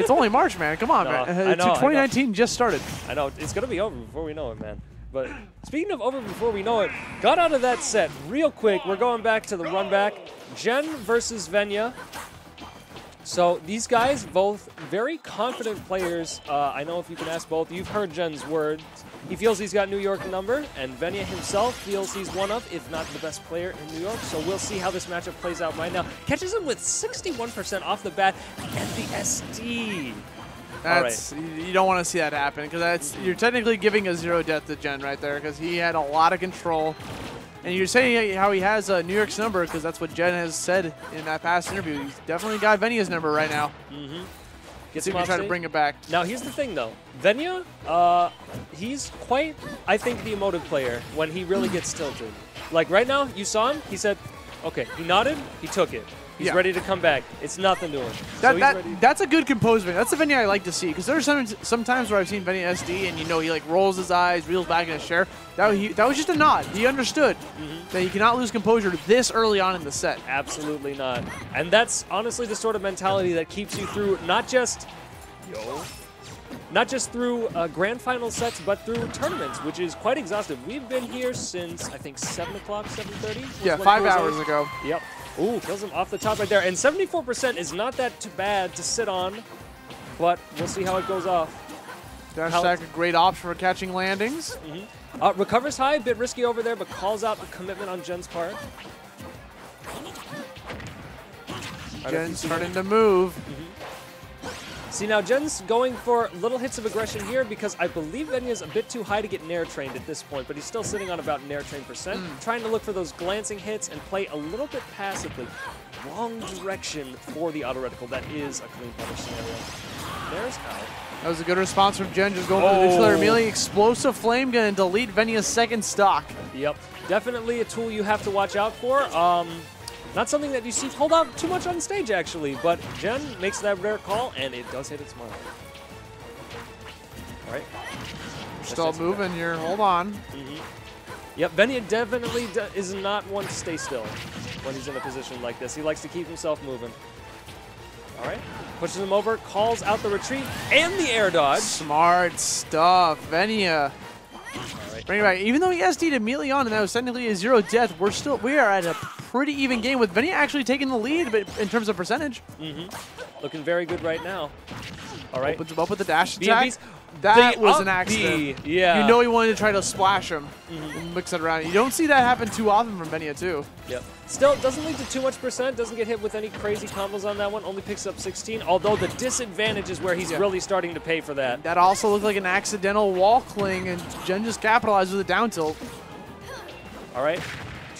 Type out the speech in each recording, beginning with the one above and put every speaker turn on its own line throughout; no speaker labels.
it's only March, man. Come on,
No,
man.
I know, I know.
2019 just started.
I know it's gonna be over before we know it, man. But speaking of over before we know it, got out of that set real quick. We're going back to the run back. Gen versus Venia. So these guys, both very confident players. Uh, I know if you can ask both, you've heard Gen's words. He feels he's got New York number, and Venia himself feels he's one of, if not the best player in New York. So we'll see how this matchup plays out right now. Catches him with 61% off the bat and the SD.
That's you you don't want to see that happen because that's you're technically giving a zero death to Gen right there because he had a lot of control. And you're saying how he has uh, New York's number because that's what Gen has said in that past interview. He's definitely got Venia's number right now.
Gets
See if you try to bring it back.
Now here's the thing though, Venia, uh, he's quite, I think, the emotive player when he really gets tilted. Like right now, you saw him. He said, "Okay." He nodded. He took it. He's
Yeah.
ready to come back. It's nothing to him.
That,
so
that, that's a good composed Venia. That's the Venia I like to see because there's some, sometimes where I've seen Venia SD and you know he like rolls his eyes, reels back in his chair. That, he, that was just a nod. He understood
Mm-hmm.
that he cannot lose composure this early on in the set.
Absolutely not. And that's honestly the sort of mentality that keeps you through not just, yo, not just through uh, grand final sets, but through tournaments, which is quite exhaustive. We've been here since I think seven o'clock, seven thirty.
Yeah, five hours ago.
Yep. Ooh, kills him off the top right there. And 74% is not that too bad to sit on, but we'll see how it goes off.
Dash attack, a great option for catching landings.
Uh, recovers high, a bit risky over there, but calls out the commitment on Gen's part.
Gen's
if you see-
starting to move.
See now, Gen's going for little hits of aggression here because I believe Venia's a bit too high to get Nair trained at this point, but he's still sitting on about Nair train percent, trying to look for those glancing hits and play a little bit passively. Wrong direction for the auto reticle. That is a clean punish scenario. Nair's out.
That was a good response from Gen, just going for the neutral
Oh.
immediately. Explosive Flame Gun and delete Venia's second stock.
Yep, definitely a tool you have to watch out for. Um, not something that you see pulled out too much on stage, actually, but Gen makes that rare call, and it does hit its mark. All right.
Still moving here. Hold on. Mm-hmm.
Yep, Venia definitely is not one to stay still when he's in a position like this. He likes to keep himself moving. All right, pushes him over, calls out the retreat and the air dodge.
Smart stuff. Venia.
All right.
Bring it back. Even though he SD'd immediately on and that was technically a zero death, we're still we are at a pretty even game with Venia actually taking the lead but in terms of percentage.
Looking very good right now. All right.
Opens him up with the dash attack.
BMBs.
That
The
was an accident.
B, yeah.
You know he wanted to try to splash him
Mm-hmm.
and mix it around. You don't see that happen too often from Venia too.
Yep. Still doesn't lead to too much percent. Doesn't get hit with any crazy combos on that one. Only picks up 16. Although the disadvantage is where he's
Yeah.
really starting to pay for that.
That also looked like an accidental wall cling and Gen just capitalized with a down tilt.
All right.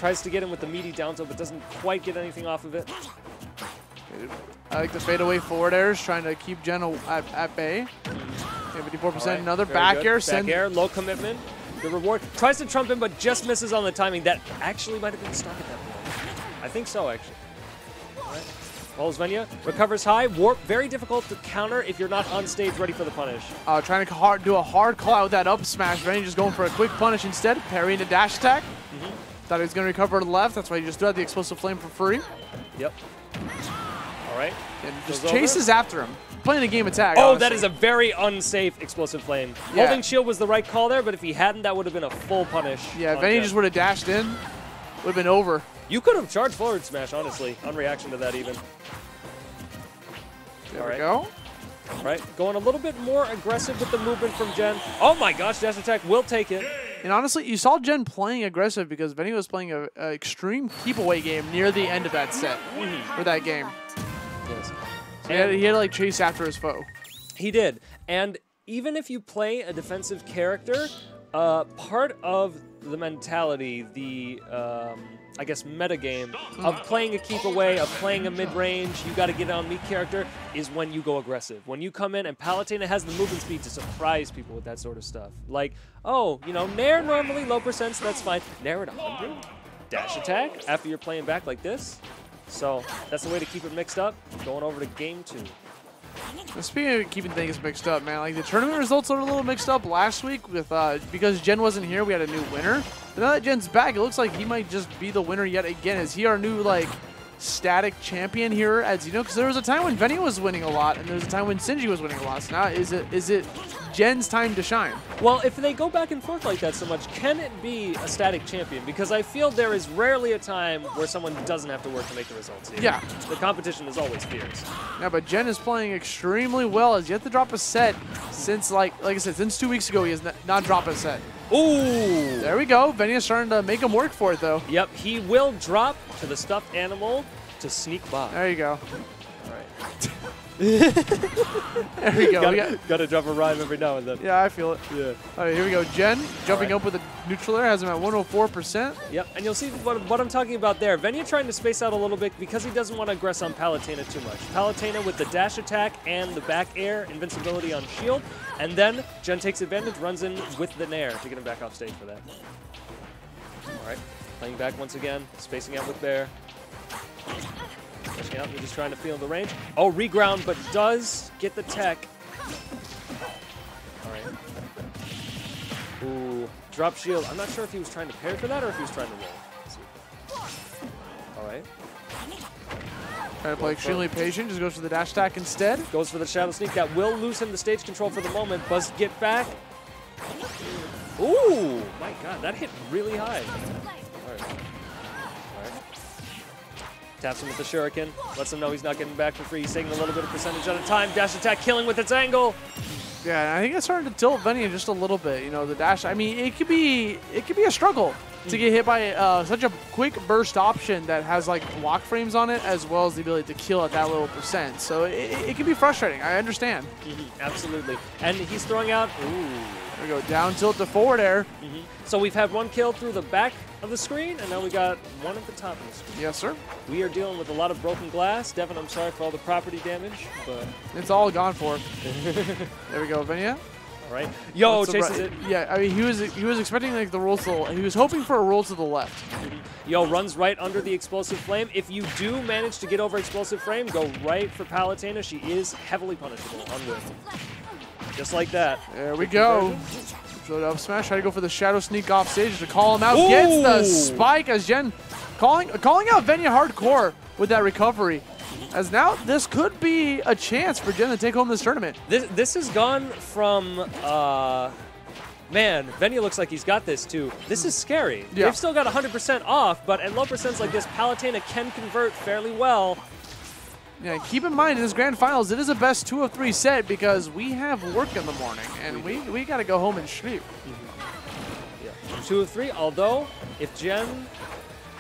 Tries to get him with the meaty down tilt, but doesn't quite get anything off of it.
I like the fadeaway forward airs, trying to keep Gen at, at bay. 54%
All right,
another back
good.
air.
Back
Send,
air, low commitment. The reward tries to trump him, but just misses on the timing. That actually might have been stuck at that point. I think so, actually. All right. Follows Venia, recovers high. Warp, very difficult to counter if you're not on stage ready for the punish.
Uh, trying to hard, do a hard call out with that up smash. Venia just going for a quick punish instead. Parrying the dash attack.
Mm-hmm.
Thought he was going to recover to the left. That's why he just threw out the explosive flame for free.
Yep. All right.
And just
Goes over.
chases after him. Playing a game attack.
Oh,
honestly.
that is a very unsafe explosive flame.
Yeah.
Holding shield was the right call there, but if he hadn't, that would have been a full punish.
Yeah, if
any
just would have dashed in. Would have been over.
You could have charged forward smash, honestly, on reaction to that even.
There
All
we go.
All right, going a little bit more aggressive with the movement from Gen. Oh my gosh, dash attack will take it.
And honestly, you saw Gen playing aggressive because Venia was playing a, a extreme keep away game near the end of that set for that game.
Yes.
So he, had, he had to like chase after his foe.
He did. And even if you play a defensive character, uh, part of the mentality, the um, I guess metagame of playing a keep away, of playing a mid range, you got to get on me character is when you go aggressive. When you come in and Palutena has the movement speed to surprise people with that sort of stuff. Like, oh, you know, Nair normally low percents, that's fine. Nair at 100, dash attack after you're playing back like this. So that's the way to keep it mixed up. Going over to game two.
Speaking of keeping things mixed up, man, like the tournament results are a little mixed up last week with uh, because Gen wasn't here, we had a new winner. But now that Gen's back, it looks like he might just be the winner yet again. Is he our new like static champion here at Xeno? Because there was a time when Venia was winning a lot, and there was a time when Sinji was winning a lot. So now is it is it Gen's time to shine?
Well, if they go back and forth like that so much, can it be a static champion? Because I feel there is rarely a time where someone doesn't have to work to make the results. Here.
Yeah.
The competition is always fierce.
Yeah, but Gen is playing extremely well. Has yet to drop a set since like like I said since two weeks ago. He has not dropped a set.
Ooh!
There we go. Venia's starting to make him work for it though.
Yep, he will drop to the stuffed animal to sneak by.
There you go.
All right.
There we go. We got-
Gotta, gotta drop a rhyme every now and then.
yeah, I feel it.
Yeah.
All right, here we go. Gen jumping
right.
up with a neutral air has him at 104%.
Yep, and you'll see what, what I'm talking about there. Venia trying to space out a little bit because he doesn't want to aggress on Palutena too much. Palutena with the dash attack and the back air, invincibility on shield, and then Gen takes advantage, runs in with the nair to get him back off stage for that. All right, playing back once again, spacing out with Bear. We're just trying to feel the range. Oh, reground, but does get the tech. All right. Ooh, drop shield. I'm not sure if he was trying to parry for that or if he was trying to roll. All right.
Trying to play extremely patient. Just goes for the dash attack instead.
Goes for the shadow sneak. That will lose him the stage control for the moment. Buzz get back. Ooh, my God, that hit really high. All right. Taps him with the shuriken. Lets him know he's not getting back for free. He's taking a little bit of percentage at a time. Dash attack killing with its angle.
Yeah, I think it's starting to tilt Venia just a little bit. You know, the dash. I mean, it could be it could be a struggle to get hit by uh, such a quick burst option that has like block frames on it, as well as the ability to kill at that little percent. So it, it can be frustrating. I understand.
Absolutely. And he's throwing out. Ooh.
There we go. Down tilt to forward air.
So we've had one kill through the back of the screen, and now we got one at the top of the screen.
Yes, sir.
We are dealing with a lot of broken glass. Devin, I'm sorry for all the property damage, but
It's all gone for. there we go, Venia.
all right. Yo,
What's the
chases it.
Yeah, I mean, he was he was expecting like the roll to the, he was hoping for a roll to the left.
Yo, runs right under the explosive flame. If you do manage to get over explosive flame, go right for Palutena. She is heavily punishable on. Just like that.
There we go. Showed up smash. Try to go for the shadow sneak off stage to call him out. Gets the spike as Gen calling calling out Venia hardcore with that recovery. As now this could be a chance for Gen to take home this tournament.
This this has gone from uh man, Venia looks like he's got this too. This is scary.
Yeah.
They've still got 100% off, but at low percents like this, Palutena can convert fairly well.
Yeah, keep in mind in this grand finals, it is a best two of three set because we have work in the morning and we, we got to go home and sleep. Mm-hmm.
Yeah. Two of three. Although, if Gen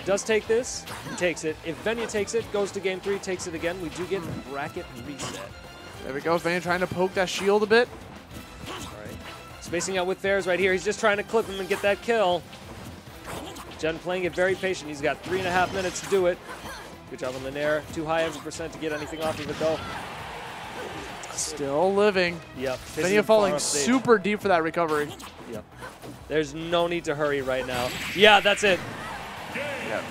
does take this, he takes it. If Venia takes it, goes to game three, takes it again, we do get mm-hmm. bracket reset.
There we go. Venia trying to poke that shield a bit.
All right. Spacing out with Fairs right here. He's just trying to clip him and get that kill. Gen playing it very patient. He's got three and a half minutes to do it. Good job on the Nair. Too high of a percent to get anything off of it, though.
Still living.
Yep. Pisses
Venia
him far
falling super deep for that recovery.
Yep. There's no need to hurry right now. Yeah, that's it.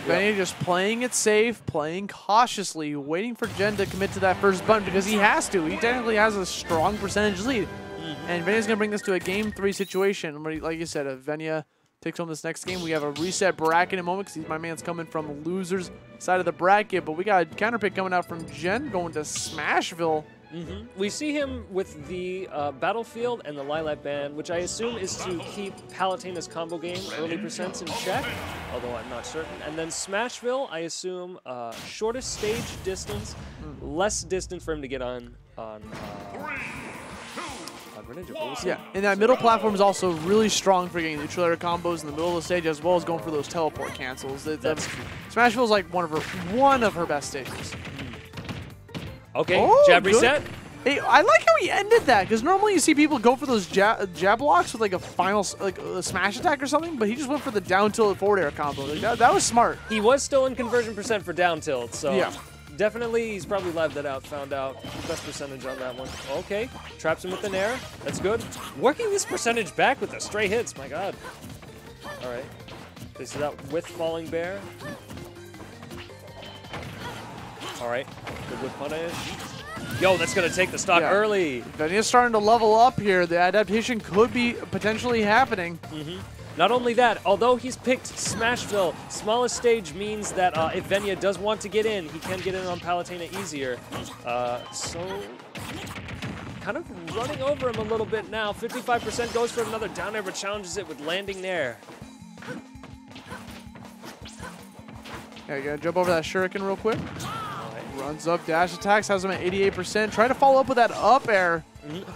Venia just playing it safe, playing cautiously, waiting for Gen to commit to that first button because he has to. He technically has a strong percentage lead. Mm-hmm. And Venia's going to bring this to a game three situation. Like you said, if Venia takes home this next game, we have a reset bracket in a moment because my man's coming from the loser's side of the bracket. But we got a counter pick coming out from Gen going to Smashville.
We see him with the uh, Battlefield and the Lilac Band, which I assume is to keep Palutena's combo game early percents in check, although I'm not certain. And then Smashville, I assume uh, shortest stage distance, less distance for him to get on on. Uh, on Greninja. What was it?
Yeah, and that middle platform is also really strong for getting neutral air combos in the middle of the stage, as well as going for those teleport cancels. It-
That's true.
Smashville is like one of her one of her best stages. Mm.
Okay,
Oh,
jab
good.
reset.
Hey, I like how he ended that because normally you see people go for those jab, jab blocks with like a final like a smash attack or something, but he just went for the down tilt forward air combo. Like, that, that was smart.
He was still in conversion percent for down tilt, so
Yeah.
Definitely he's probably lived that out, found out best percentage on that one. Okay, traps him with an air. That's good. Working this percentage back with the stray hits, my god. All right, this is out with falling bear. All right, good with punish. Yo, that's gonna take the stock
Yeah.
early.
Venia's starting to level up here. The adaptation could be potentially happening. Mm-hmm.
Not only that, although he's picked Smashville, smallest stage means that uh, if Venia does want to get in, he can get in on Palutena easier. Uh, so, kind of running over him a little bit now. 55% goes for another down air, but challenges it with landing there.
Yeah, you gotta jump over that shuriken real quick. Runs up, dash attacks, has him at 88%. Try to follow up with that up air.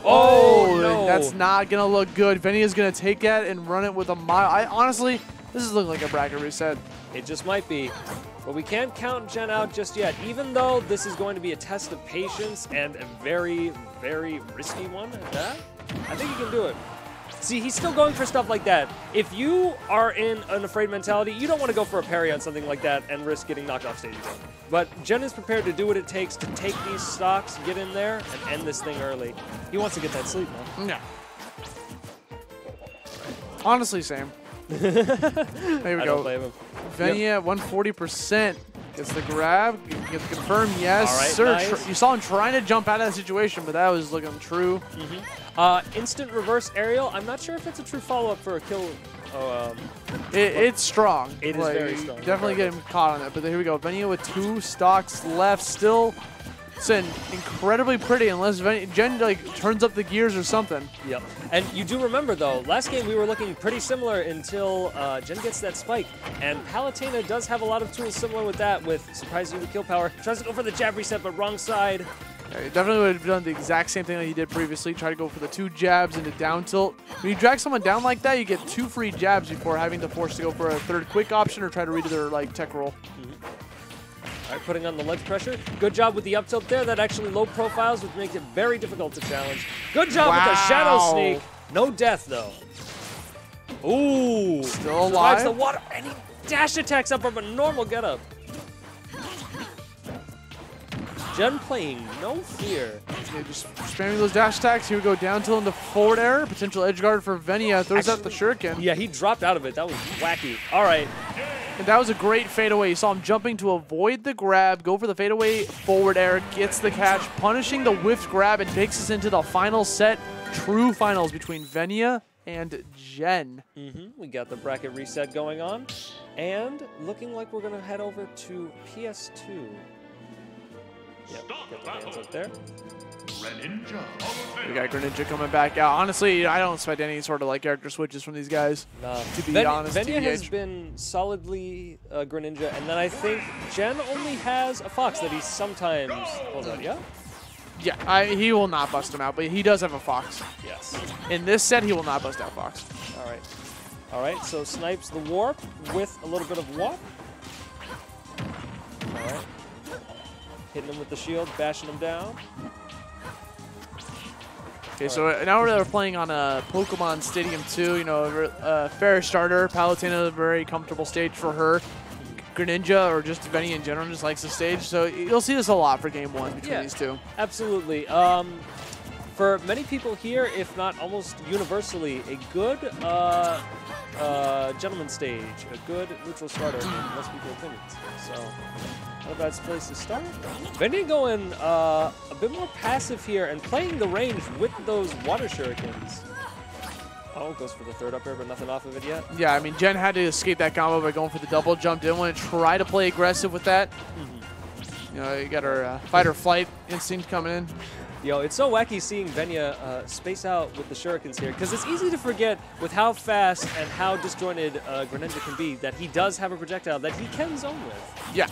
Oh, no.
That's not gonna look good. Venia's gonna take that and run it with a mile. I honestly, this is looking like a bracket reset.
It just might be. But we can't count Gen out just yet, even though this is going to be a test of patience and a very, very risky one at that. I think he can do it. See, he's still going for stuff like that. If you are in an afraid mentality, you don't want to go for a parry on something like that and risk getting knocked off stage again. But Gen is prepared to do what it takes to take these stocks, get in there, and end this thing early. He wants to get that sleep, man.
Yeah. Honestly, same. there we
I
go.
don't blame him.
Venia, 140%. Gets the grab, gets confirmed, yes,
All right,
sir.
nice.
You saw him trying to jump out of that situation, but that was looking true. Mm-hmm.
Uh, instant reverse aerial. I'm not sure if it's a true follow-up for a kill. Oh, um,
It, it's strong.
It is very strong,
Definitely getting caught on that. But here we go. Venia with two stocks left. Still, it's an incredibly pretty unless Gen like turns up the gears or something.
Yep. And you do remember, though, last game we were looking pretty similar until uh, Gen gets that spike. And Palutena does have a lot of tools similar with that, with surprising with kill power. Tries to go for the jab reset, but wrong side.
Definitely would have done the exact same thing that he did previously. Try to go for the two jabs into down tilt. When you drag someone down like that, you get two free jabs before having to force to go for a third quick option or try to read their like tech roll. Mm-hmm.
All right, putting on the ledge pressure. Good job with the up tilt there. That actually low profiles, which makes it very difficult to challenge. Good job with the shadow sneak. No death, though. Ooh.
Still
Survives
alive.
the water, and he dash attacks up from a normal getup. Gen playing no fear.
Yeah, just spamming those dash attacks. Here we go down tilt into forward air. Potential edge guard for Venia. Throws out the shuriken.
Yeah, he dropped out of it. That was wacky. All right.
And that was a great fadeaway. You saw him jumping to avoid the grab, go for the fadeaway forward air, gets the catch, punishing the whiffed grab, and takes us into the final set. True finals between Venia and Gen.
hmm We got the bracket reset going on. And looking like we're going to head over to PS2. Yep, get the hands up there.
Greninja.
We got Greninja coming back out. Honestly, I don't expect any sort of like character switches from these guys.
Nah.
To be
Ven-
honest,
Venia has been solidly uh, Greninja, and then I think Gen only has a Fox that he sometimes pulls out. Yeah?
Yeah, I, he will not bust him out, but he does have a Fox.
Yes.
In this set, he will not bust out Fox.
All right. All right, so snipes the warp with a little bit of warp. All right. Hitting him with the shield, bashing him down.
Okay, so uh, now we're playing on a Pokemon Stadium 2. You know, a fair starter. Palutena, a very comfortable stage for her. Greninja, or just Venia in general, just likes the stage. So you'll see this a lot for game one between
Yeah.
these two.
Absolutely. Um, for many people here, if not almost universally, a good uh, uh, gentleman stage, a good neutral starter in most people's opinions. So, not a bad place to start. Venia going uh, a bit more passive here and playing the range with those water shurikens. Oh, goes for the third up air, but nothing off of it yet.
Yeah, I mean, Gen had to escape that combo by going for the double jump. Didn't want to try to play aggressive with that. You know, you got her uh, fight or flight instinct coming in.
Yo, it's so wacky seeing Venia uh, space out with the shurikens here, because it's easy to forget with how fast and how disjointed uh, Greninja can be that he does have a projectile that he can zone with.
Yeah,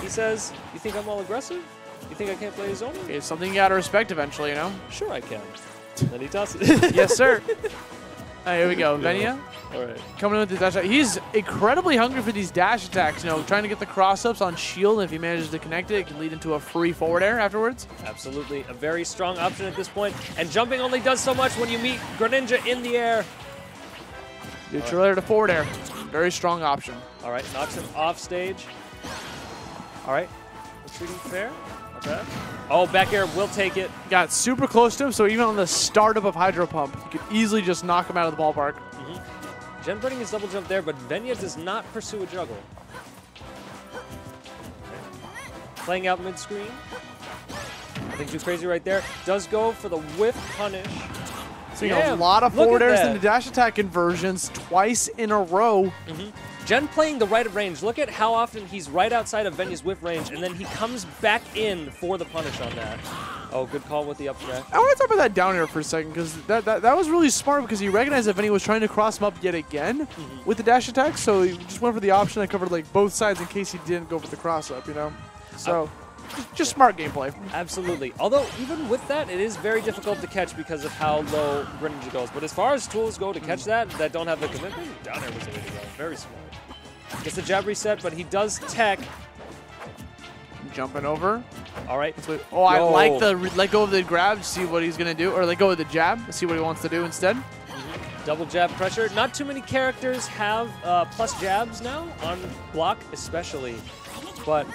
He says, you think I'm all aggressive? You think I can't play his zone?
it's something you got to respect eventually, you know?
Sure I can. then he tosses it.
yes, sir. Uh, here we go. Venia
all right.
coming in with the dash attack. He's incredibly hungry for these dash attacks, you know, trying to get the cross-ups on shield. And if he manages to connect it, it can lead into a free forward air afterwards.
Absolutely. A very strong option at this point. And jumping only does so much when you meet Greninja in the air.
Neutral air to forward air. Very strong option.
All right, knocks him off stage. All right, retreating fair. Oh, back air will take it.
Got super close to him, so even on the startup of Hydro Pump, you could easily just knock him out of the ballpark.
Mm-hmm. Gen putting his double jump there, but Venia does not pursue a juggle. Playing out mid-screen. Nothing too crazy right there. Does go for the whiff punish.
Seeing
Yeah,
a lot of forward airs
that.
and dash attack conversions twice in a row.
Gen playing the right of range. Look at how often he's right outside of Venia's whiff range, and then he comes back in for the punish on that. Oh, good call with the up smash.
I want to talk about that down air for a second because that, that that was really smart because he recognized that Vinny was trying to cross him up yet again
Mm-hmm.
with the dash attack, so he just went for the option that covered like both sides in case he didn't go for the cross up, you know. So just smart gameplay.
Absolutely. Although, even with that, it is very difficult to catch because of how low Greninja goes. But as far as tools go to catch that, that don't have the commitment, down air was the way to go. Very smart. Gets the jab reset, but he does tech.
Jumping over.
All right.
Oh, I like the re- let go of the grab, see what he's gonna do, or let go of the jab, see what he wants to do instead.
Double jab pressure. Not too many characters have uh, plus jabs now, on block especially. But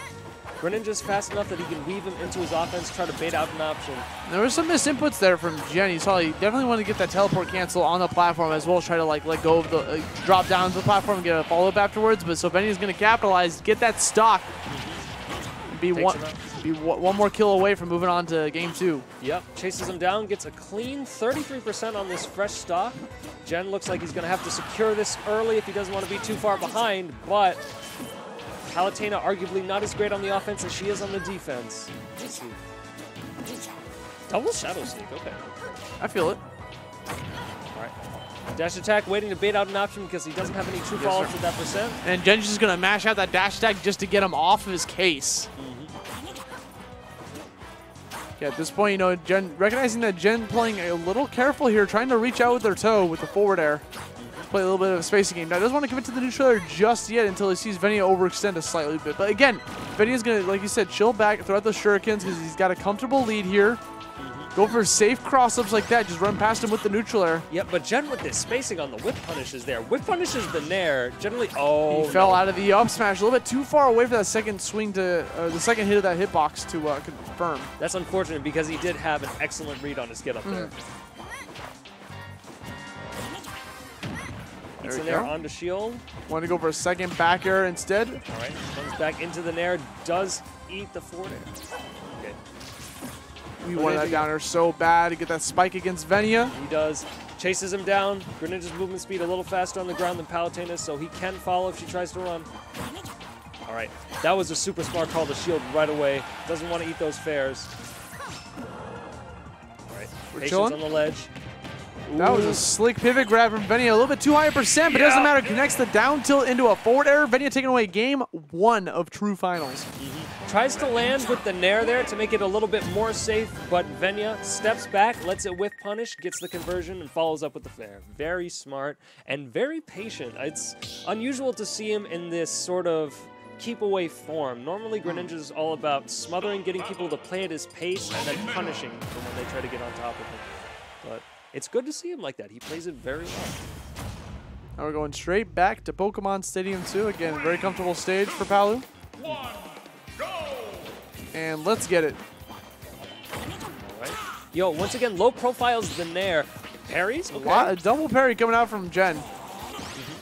Greninja's fast enough that he can weave him into his offense, try to bait out an option.
There were some misinputs there from Gen. You saw he definitely wanted to get that teleport cancel on the platform as well as try to like let go of the uh, drop down to the platform and get a follow up afterwards. But so Benny's gonna capitalize, get that stock, be
Takes
one be one one more kill away from moving on to game two.
Yep, chases him down, gets a clean 33% on this fresh stock. Jen looks like he's going to have to secure this early if he doesn't want to be too far behind, but Palutena arguably not as great on the offense as she is on the defense. Let's see. Double Shadow Sneak, okay.
I feel it.
All right. Dash attack, waiting to bait out an option because he doesn't have any true
Yes,
follow-ups
sir.
that percent.
And Gen's just gonna mash out that dash attack just to get him off of his case. Yeah, at this point, you know, Gen recognizing that Gen playing a little careful here, trying to reach out with her toe with the forward air. Play a little bit of a spacing game. Now, doesn't want to commit to the neutral air just yet until he sees Venia overextend a slightly bit. But again, Venia's going to, like you said, chill back, throw out those shurikens because he's got a comfortable lead here. Go for safe cross-ups like that. Just run past him with the neutral air.
Yep, but Gen with this spacing on the whip punishes there. Whip punishes the nair. Generally, oh,
He fell
no.
out of the up smash a little bit too far away for that second swing to, uh, the second hit of that hitbox to uh, confirm.
That's unfortunate because he did have an excellent read on his get up there.
There
Gets
we
in there
go.
onto shield.
Want to go for a second back air instead.
All right, comes back into the nair. Does eat the forward air. Okay,
We
What
wanted that
you-
down air so bad to get that spike against Venia.
he does. Chases him down. Greninja's movement speed a little faster on the ground than Palutena's, so he can follow if she tries to run. All right, that was a super smart call to shield right away. Doesn't want to eat those fares. All right,
We're
patience
chilling?
on the ledge.
That was a slick pivot grab from Venia. A little bit too high a percent, but it doesn't matter. Connects the down tilt into a forward air. Venia taking away game one of true finals. Mm-hmm.
Tries to land with the Nair there to make it a little bit more safe, but Venia steps back, lets it whiff punish, gets the conversion, and follows up with the fair. Very smart and very patient. It's unusual to see him in this sort of keep away form. Normally, Greninja is all about smothering, getting people to play at his pace, and then punishing for when they try to get on top of him. But it's good to see him like that. He plays it very well.
Now we're going straight back to Pokemon Stadium 2. Again, very comfortable stage for Palu.
One!
And let's get it.
Right. Yo, once again, low profiles the Nair. Parries? Okay.
a double parry coming out from Gen.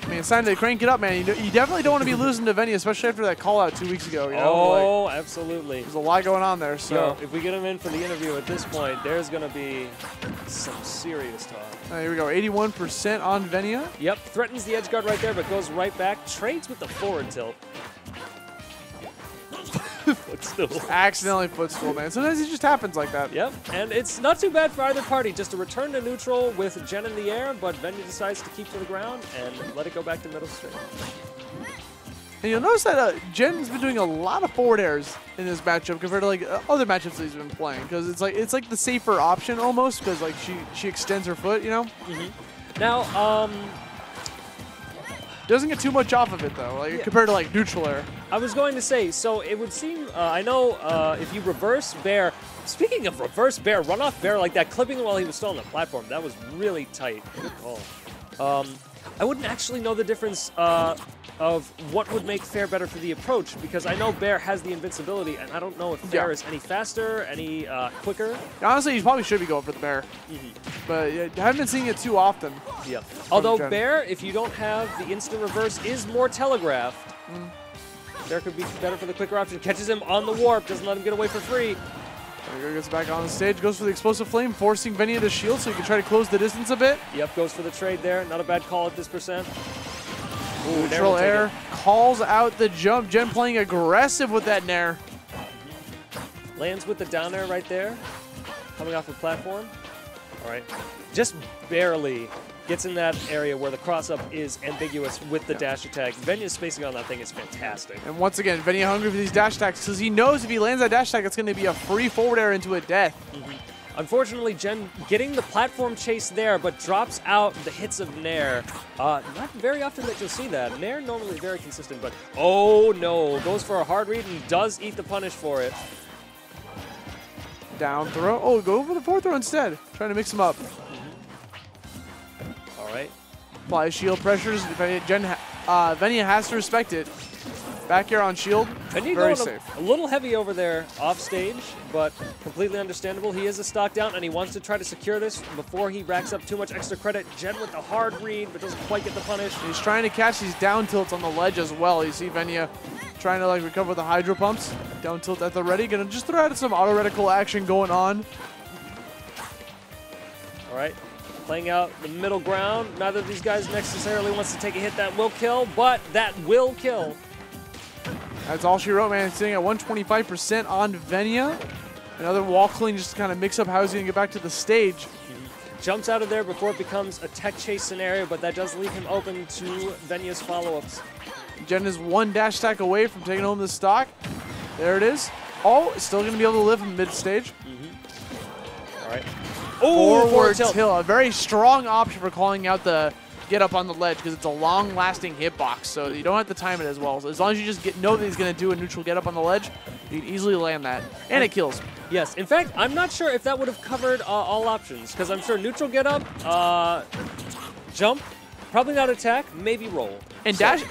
I mean, it's time to crank it up, man. You, you definitely don't want to be losing to Venia, especially after that call out two weeks ago. You know, like,
Oh, absolutely.
there's a lot going on there. So
So if we get him in for the interview at this point, there's going to be some serious talk.
uh, here we go. 81% on Venia.
Yep, threatens the edge guard right there, but goes right back. Trades with the forward tilt. Footstool.
Accidentally footstool, man. Sometimes it just happens like that.
Yep, and it's not too bad for either party. Just a return to neutral with Gen in the air, but Venia decides to keep to the ground and let it go back to middle straight.
And you'll notice that uh, Gen's been doing a lot of forward airs in this matchup compared to like uh, other matchups that he's been playing because it's like it's like the safer option almost because like she she extends her foot, you know. Mhm.
Now, um,
Doesn't get too much off of it though, like
Yeah.
compared to like neutral air.
I was going to say, so it would seem, uh, I know uh, if you reverse bear, speaking of reverse bear, run off bear like that, clipping him while he was still on the platform, that was really tight. Good call. Um, I wouldn't actually know the difference uh, of what would make fair better for the approach because I know bear has the invincibility and I don't know if fair
Yeah.
is any faster, any uh, quicker.
Honestly, you probably should be going for the bear, but yeah, I haven't been seeing it too often.
Yep. Although bear, if you don't have the instant reverse, is more telegraphed.
Mm.
Bear could be better for the quicker option. Catches him on the warp, doesn't let him get away for free.
There gets back on the stage, goes for the explosive flame, forcing Venia to shield so he can try to close the distance a bit.
Yep, goes for the trade there. Not a bad call at this percent. Ooh,
Neutral air
it.
calls out the jump. Gen playing aggressive with that Nair.
Lands with the down air right there. Coming off the platform. All right. Just barely gets in that area where the cross up is ambiguous with the dash attack. Venia's spacing on that thing is fantastic.
And once again, Venia hungry for these dash attacks because he knows if he lands that dash attack, it's going to be a free forward air into a death.
Unfortunately, Gen getting the platform chase there, but drops out the hits of Nair. Uh, not very often that you'll see that. Nair normally very consistent, but oh no, goes for a hard read and does eat the punish for it.
Down throw. Oh, go for the fourth throw instead. Trying to mix them up.
Right.
Apply shield pressures. Venia, Gen, uh, Venia has to respect it. Back here on shield.
You
Very safe.
a, a little heavy over there off stage, but completely understandable. He is a stock down, and he wants to try to secure this before he racks up too much extra credit. Gen with the hard read, but doesn't quite get the punish.
He's trying to catch these down tilts on the ledge as well. You see Venia trying to like recover the hydro pumps. Down tilt at the ready. Gonna just throw out some auto reticle action going on.
All right. Playing out the middle ground. Neither of these guys necessarily wants to take a hit that will kill, but that will kill.
That's all she wrote, man. Sitting at 125% on Venia. Another wall clean just to kind of mix up how he's going to get back to the stage.
Jumps out of there before it becomes a tech chase scenario, but that does leave him open to Venia's follow-ups.
Gen is one dash stack away from taking home the stock. There it is. Oh, still going to be able to live from mid stage. Mm-hmm.
All right. Oh,
Forward
tilt.
tilt. A very strong option for calling out the get up on the ledge because it's a long lasting hitbox. So you don't have to time it as well. So as long as you just get know that he's going to do a neutral get up on the ledge, you can easily land that. And it kills.
Yes. In fact, I'm not sure if that would have covered uh, all options because I'm sure neutral get up, uh, jump, probably not attack, maybe roll.
And
So-
dash,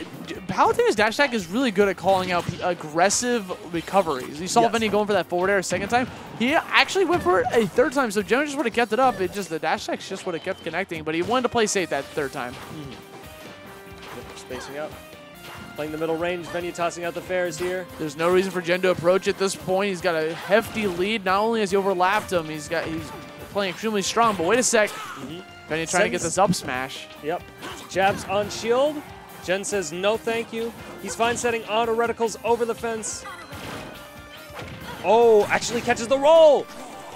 Palutena's dash attack is really good at calling out aggressive recoveries. You saw
Yes.
Vinny going for that forward air a second time. He actually went for it a third time, so Jones just would have kept it up. It just the dash attack just would have kept connecting, but he wanted to play safe that third time.
Yep, Spacing out. Playing the middle range, Venia tossing out the fares here.
There's no reason for Gen to approach at this point. He's got a hefty lead. Not only has he overlapped him, he's got he's playing extremely strong. But wait a sec, mm-hmm. Vinny trying to get
Sends-
this up smash.
Yep. Jabs on shield. Gen says no thank you. He's fine setting auto reticles over the fence. Oh, actually catches the roll.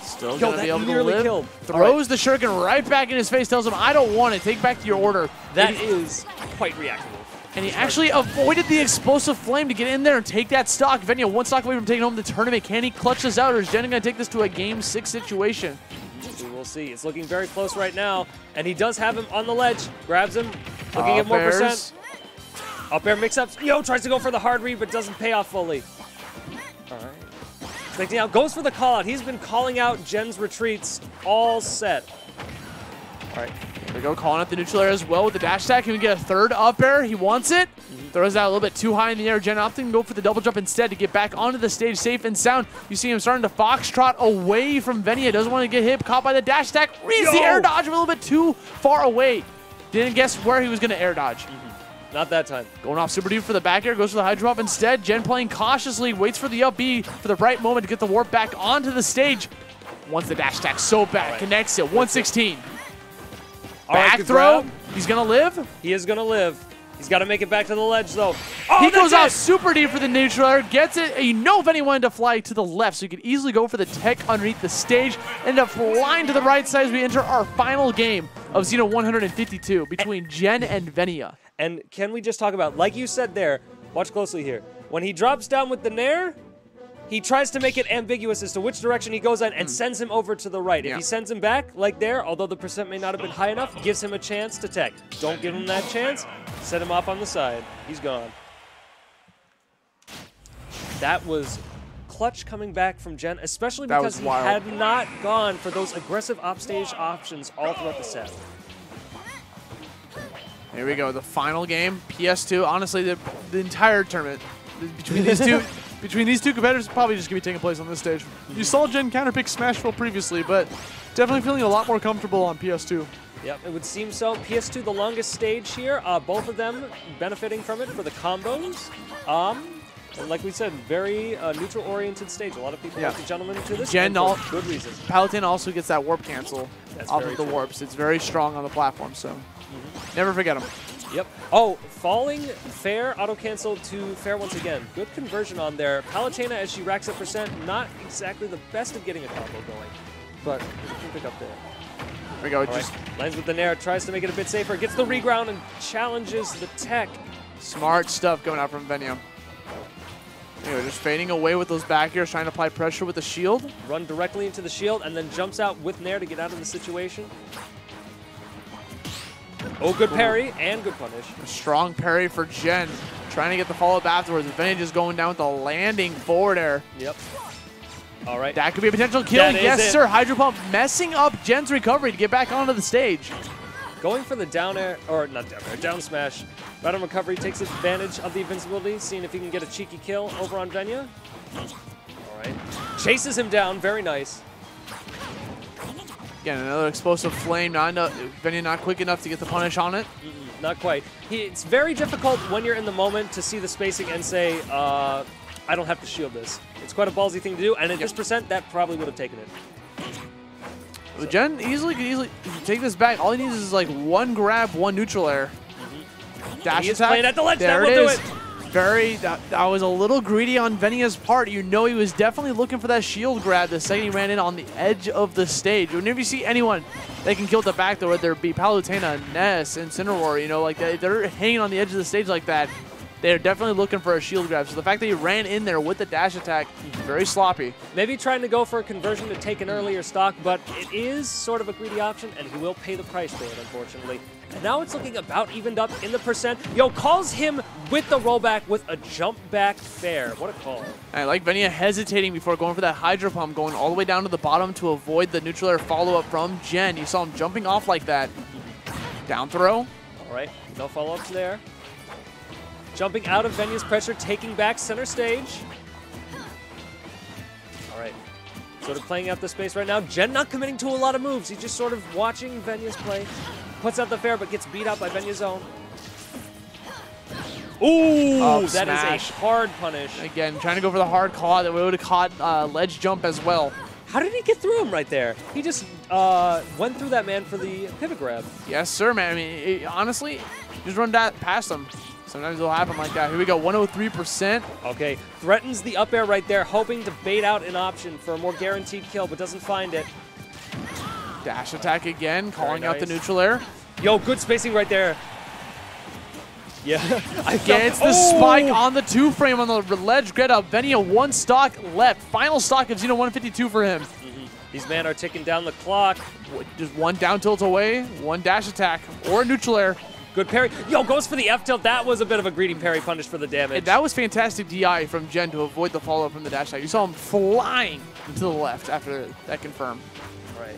Still
Yo,
gonna be able to
nearly
live.
killed.
Throws the shuriken right back in his face. Tells him, "I don't want it. Take back your order."
That
And he-
is quite reactive.
And he actually avoided the explosive flame to get in there and take that stock. Venia one stock away from taking home the tournament. Can he clutch this out, or is Gen going to take this to a game six situation?
We will see. It's looking very close right now, and he does have him on the ledge. Grabs him, looking at
Up
more
airs.
percent. Up air mix-ups. Yo, tries to go for the hard read, but doesn't pay off fully. All right. Expecting out, goes for the call out. He's been calling out Gen's retreats all set. All right.
There we go, calling out the neutral air as well with the dash attack. Can we get a third up air? He wants it. Throws that a little bit too high in the air. Gen opting to go for the double jump instead to get back onto the stage safe and sound. You see him starting to foxtrot away from Venia. Doesn't want to get hit. Caught by the dash attack. Reads the air dodge a little bit too far away. Didn't guess where he was going to air dodge. Mm-hmm.
Not that time.
Going off super deep for the back air, goes for the high drop instead. Gen playing cautiously, waits for the up B for the right moment to get the warp back onto the stage. Once the dash attack so bad,
right.
connects it. 116. Back throw.
grab.
He's gonna live.
He is going to live. He's got to make it back to the ledge, though. Oh,
he goes out
it!
super deep for the neutral air, gets it. You know if anyone wanted to fly to the left, so you could easily go for the tech underneath the stage. End up flying to the right side as we enter our final game of Xeno 152 between Gen and Venia.
And can we just talk about, like you said there, watch closely here. When he drops down with the Nair, he tries to make it ambiguous as to which direction he goes in and sends him over to the right. If
Hmm.
He sends him back, like there, although the percent may not have been high enough, gives him a chance to tech. Don't give him that chance, set him off on the side. He's gone. That was clutch coming back from Gen, especially because he had not gone for those aggressive offstage options all throughout the set.
Here we go, the final game, PS2. Honestly, the, the entire tournament between these two between these two competitors probably just gonna be taking place on this stage. You saw Gen counterpick Smashville previously, but definitely feeling a lot more comfortable on PS2.
Yep, it would seem so. PS2, the longest stage here. Uh, both of them benefiting from it for the combos. Um, like we said, very uh, neutral-oriented stage. A lot of people
Yeah.
like the gentleman to this,
Jen
for good reason.
Palutena also gets that warp cancel
That's
off of the
true.
warps. It's very strong on the platform, so
Mm-hmm.
never forget him.
Yep. Oh, falling fair auto cancel to fair once again. Good conversion on there. Palutena as she racks up percent, not exactly the best at getting a combo going, but can pick up there.
Here we go.
All
Just
right. Lands with the Nair, tries to make it a bit safer, gets the reground and challenges the tech.
smart stuff coming out from Venia. Anyway, just fading away with those back airs, trying to apply pressure with the shield.
Run directly into the shield and then jumps out with Nair to get out of the situation. Oh, good parry and good punish.
A strong parry for Gen. Trying to get the follow-up afterwards. Venia just going down with the landing forward air.
Yep. All right.
That could be a potential kill.
That is
yes, sir. Hydro Pump messing up Gen's recovery to get back onto the stage.
Going for the down air, or not down air, down smash. Battle Recovery takes advantage of the invincibility, seeing if he can get a cheeky kill over on Venia. All right. Chases him down, very nice.
Again, another explosive flame. Not enough, Venia not quick enough to get the punish on it.
Mm-mm, Not quite. He, it's very difficult when you're in the moment to see the spacing and say, uh, I don't have to shield this. It's quite a ballsy thing to do, and at this percent, that probably would have taken it.
Well, Gen easily could easily take this back. All he needs is like one grab, one neutral air. Dash
He
attack.
playing at the ledge.
There
That
it
will do it.
Very. That, that was a little greedy on Venia's part. You know he was definitely looking for that shield grab the second he ran in on the edge of the stage. Whenever you see anyone that can kill the back door, whether it be Palutena, Ness, Incineroar, you know, like they, they're hanging on the edge of the stage like that. They're definitely looking for a shield grab. So the fact that he ran in there with the dash attack, very sloppy.
Maybe trying to go for a conversion to take an earlier stock, but it is sort of a greedy option, and he will pay the price for it, unfortunately. And now it's looking about evened up in the percent. Yo, calls him with the rollback with a jump back fair. What a call.
I like Venia hesitating before going for that Hydro Pump, going all the way down to the bottom to avoid the neutral air follow-up from Gen. You saw him jumping off like that. Down throw.
All right, no follow-ups there. Jumping out of Venia's pressure, taking back center stage. All right, sort of playing out the space right now. Gen not committing to a lot of moves. He's just sort of watching Venia's play. Puts out the fair, but gets beat out by Venia's own. Ooh,
Up
that is
smash.
a hard punish.
Again, trying to go for the hard claw that would have caught uh, ledge jump as well.
How did he get through him right there? He just uh, went through that man for the pivot grab.
Yes, sir, man. I mean, it- honestly, just run that past him. Sometimes it'll happen like that. Here we go, 103%.
Okay, threatens the up air right there, hoping to bait out an option for a more guaranteed kill, but doesn't find it.
Dash attack again, calling out the neutral air.
Yo, good spacing right there. Yeah, I
Gets the
Oh!
spike on the two frame on the ledge. Get up. Venia, one stock left. Final stock of Xeno 152 for him. Mm-hmm.
These men are ticking down the clock.
Just one down tilt away, one dash attack, or a neutral air.
Good parry. Yo, goes for the F tilt. That was a bit of a greedy parry punish for the damage.
And that was fantastic DI from Gen to avoid the follow-up from the dash attack. You saw him flying to the left after that confirm.
Right.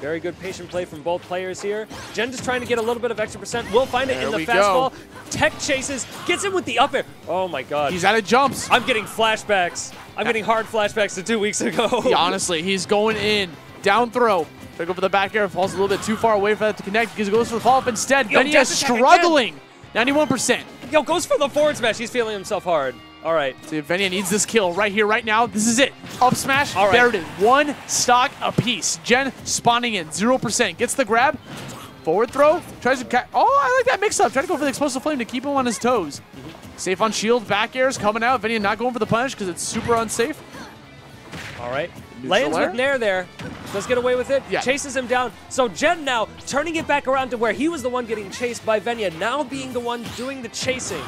Very good patient play from both players here. Gen just trying to get a little bit of extra percent. Will find it
There
in the
we go.
fastball. Tech chases, gets him with the up air. Oh my god.
He's out of jumps.
I'm getting flashbacks. I'm getting hard flashbacks to two weeks ago.
Yeah, honestly, he's going in. Down throw. Try to go for the back air. Falls a little bit too far away for that to connect because he goes for the follow-up instead.
Yo, attack again.
struggling. 91%.
Yo, goes for the forward smash. He's feeling himself hard. All right.
See if Venia needs this kill right here, right now. This is it. Up smash.
All right.
There it is. One stock apiece. Gen spawning in. 0%. Gets the grab. Forward throw. Tries to Oh, I like that mix-up. Try to go for the explosive flame to keep him on his toes.
Mm-hmm.
Safe on shield. Back airs coming out. Venia not going for the punish because it's super unsafe.
All right. Lands with Nair there. Does get away with it.
Yeah.
Chases him down. So Gen now turning it back around to where he was the one getting chased by Venia, now being the one doing the chasing.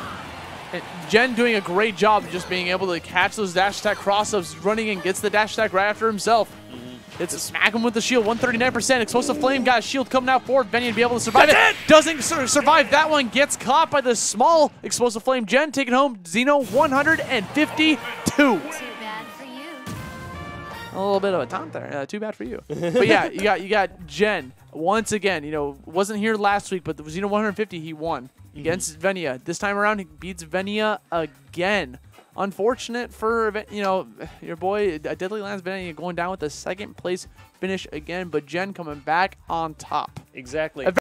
And Gen doing a great job of just being able to catch those dash attack cross-ups, running and gets the dash attack right after himself.
Mm-hmm.
It's a smack him with the shield, 139%. Explosive Flame got a shield coming out forward. Venia to be able to survive
That's
it. Doesn't sur- survive that one. Gets caught by the small Explosive Flame. Gen taking home Xeno 152.
Too bad for you.
A little bit of a taunt there. Uh, too bad for you. but yeah, you got you got Gen once again. You know, wasn't here last week, but the Xeno 150 he won against mm-hmm. Venia. This time around, he beats Venia again. Unfortunate for you know your boy Deadly Lands Venia going down with a second place finish again, but Gen coming back on top.
Exactly.